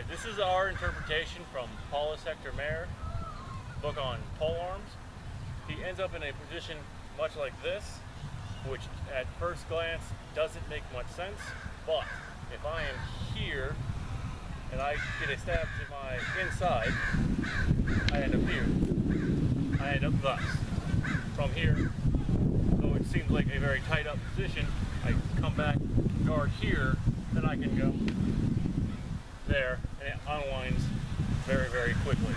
right, this is our interpretation from Paulus Hector Mair, book on pole arms. He ends up in a position much like this, which at first glance doesn't make much sense, but if I am here and I get a stab to my inside, I end up here. I end up thus. From here, though it seems like a very tight up position, I come back, guard here, then I can go there, unwinds very, very quickly.